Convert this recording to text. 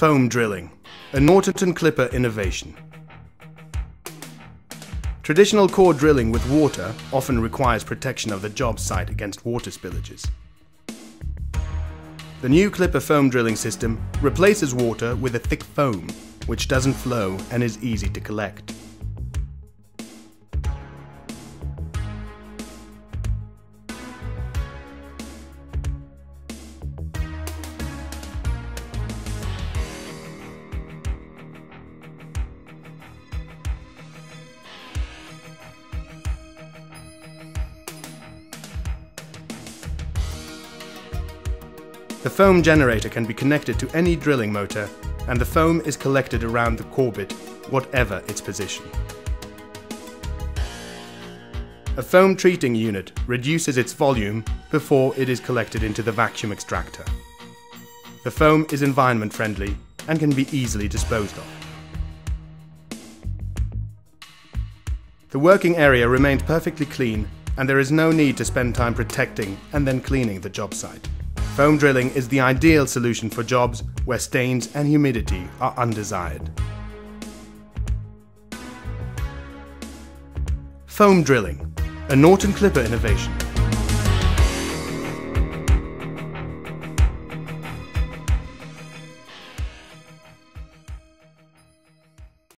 Foam drilling, a Norton Clipper innovation. Traditional core drilling with water often requires protection of the job site against water spillages. The new Clipper foam drilling system replaces water with a thick foam, which doesn't flow and is easy to collect. The foam generator can be connected to any drilling motor and the foam is collected around the core bit, whatever its position. A foam treating unit reduces its volume before it is collected into the vacuum extractor. The foam is environment friendly and can be easily disposed of. The working area remained perfectly clean and there is no need to spend time protecting and then cleaning the job site. Foam drilling is the ideal solution for jobs where stains and humidity are undesired. Foam drilling, a Norton Clipper innovation.